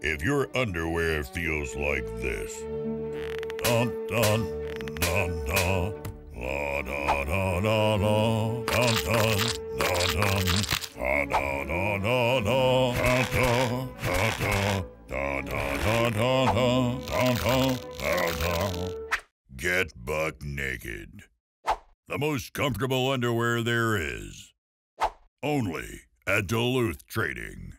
if your underwear feels like this. Dun dun dun dun. Get buck naked. The most comfortable underwear there is. Only at Duluth Trading.